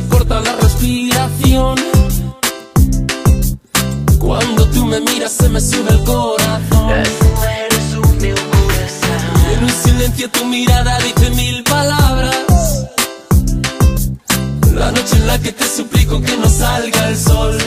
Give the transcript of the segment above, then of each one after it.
corta la respiración. Cuando tú me miras se me sube el corazón. eres un. En un silencio tu mirada dice mil palabras. La noche en la que te suplico que no salga el sol.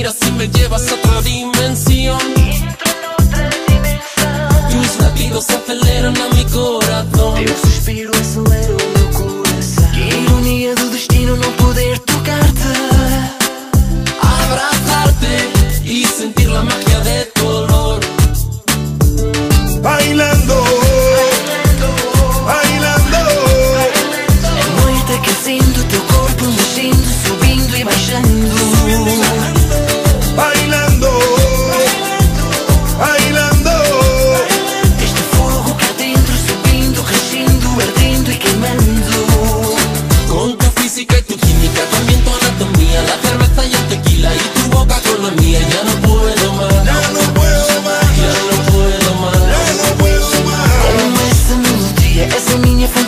miras y me llevas a otra dimensión. Entro en otra dimensión. Tus latidos aceleran a mi corazón. Eu suspiro, acelero meu coração. Que ironia do destino não poder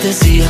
Fantasie.